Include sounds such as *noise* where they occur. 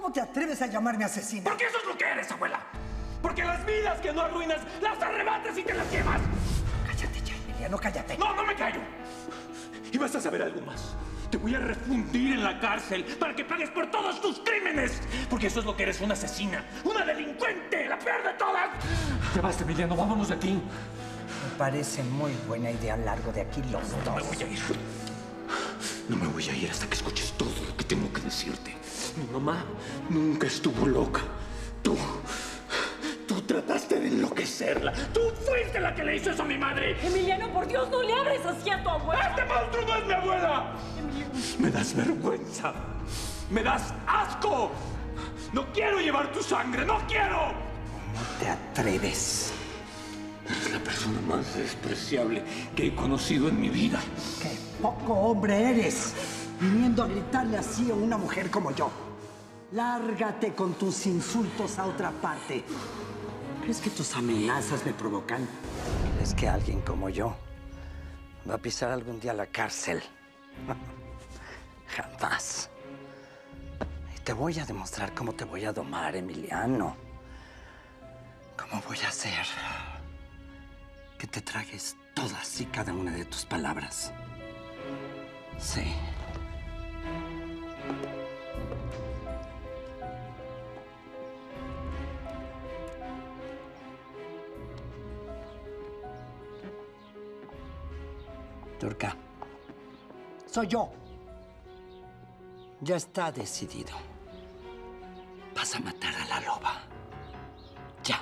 ¿Cómo te atreves a llamarme asesina? Porque eso es lo que eres, abuela. Porque las vidas que no arruinas, las arrebatas y te las llevas. Cállate ya, Emiliano, cállate. No, no me callo. Y vas a saber algo más. Te voy a refundir en la cárcel para que pagues por todos tus crímenes. Porque eso es lo que eres, una asesina, una delincuente, la peor de todas. Ya basta, Emiliano, vámonos de aquí. Me parece muy buena idea largo de aquí los No me dos. voy a ir. No me voy a ir hasta que escuches todo lo que tengo que decirte. Mi mamá nunca estuvo loca. Tú. Tú trataste de enloquecerla. Tú fuiste la que le hizo eso a mi madre. Emiliano, por Dios, no le hables así a tu abuela. ¡Este monstruo no es mi abuela! Me das vergüenza. Me das asco. No quiero llevar tu sangre. No quiero. No te atreves. Eres la persona más despreciable que he conocido en mi vida. Qué poco hombre eres, viniendo a gritarle así a una mujer como yo. Lárgate con tus insultos a otra parte. ¿Crees que tus amenazas me provocan? ¿Crees que alguien como yo va a pisar algún día la cárcel? *laughs* Jamás. Y te voy a demostrar cómo te voy a domar, Emiliano. ¿Cómo voy a hacer que te tragues todas y cada una de tus palabras? Sí. Durga, soy yo. Ya está decidido. Vas a matar a la loba. Ya.